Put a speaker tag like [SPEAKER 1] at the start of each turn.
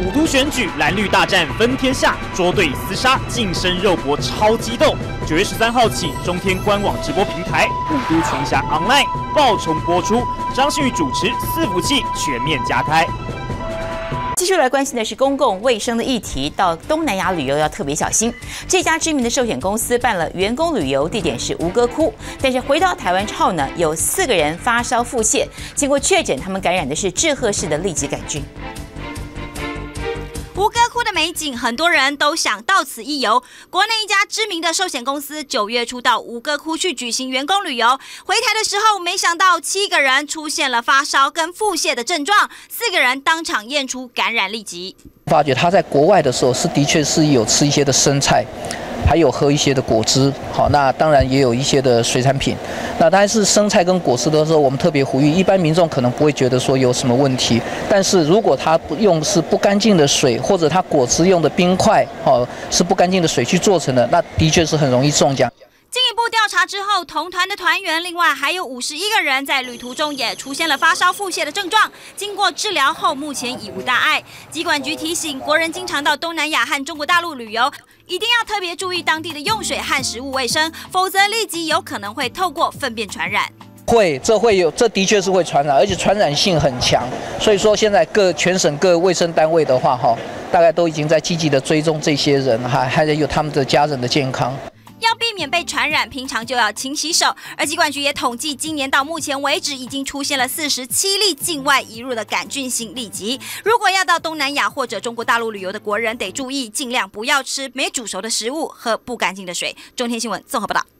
[SPEAKER 1] 五都选举蓝绿大战分天下，捉对厮杀，近身肉搏超激动。九月十三号起，中天官网直播平台五都群侠 Online 爆冲播出，张馨予主持，伺服器全面加开。
[SPEAKER 2] 继续来关心的是公共卫生的议题，到东南亚旅游要特别小心。这家知名的寿险公司办了员工旅游，地点是吴哥窟，但是回到台湾之后呢，有四个人发烧腹泻，经过确诊，他们感染的是志贺氏的痢疾杆菌。
[SPEAKER 3] 吴哥窟的美景，很多人都想到此一游。国内一家知名的寿险公司九月初到吴哥窟去举行员工旅游，回台的时候，没想到七个人出现了发烧跟腹泻的症状，四个人当场验出感染痢疾。
[SPEAKER 4] 发觉他在国外的时候是的确是有吃一些的生菜。还有喝一些的果汁，好，那当然也有一些的水产品。那当然是生菜跟果汁的时候，我们特别呼吁，一般民众可能不会觉得说有什么问题。但是如果他用是不干净的水，或者他果汁用的冰块，哦，是不干净的水去做成的，那的确是很容易中奖。
[SPEAKER 3] 进一步调查之后，同团的团员另外还有五十一个人在旅途中也出现了发烧、腹泻的症状，经过治疗后目前已无大碍。疾管局提醒国人，经常到东南亚和中国大陆旅游，一定要特别注意当地的用水和食物卫生，否则立即有可能会透过粪便传染。
[SPEAKER 4] 会，这会有，这的确是会传染，而且传染性很强。所以说，现在各全省各卫生单位的话，哈，大概都已经在积极的追踪这些人，还还有他们的家人的健康。
[SPEAKER 3] 免被传染，平常就要勤洗手。而疾管局也统计，今年到目前为止，已经出现了四十七例境外移入的杆菌性痢疾。如果要到东南亚或者中国大陆旅游的国人，得注意，尽量不要吃没煮熟的食物，喝不干净的水。中天新闻综合报道。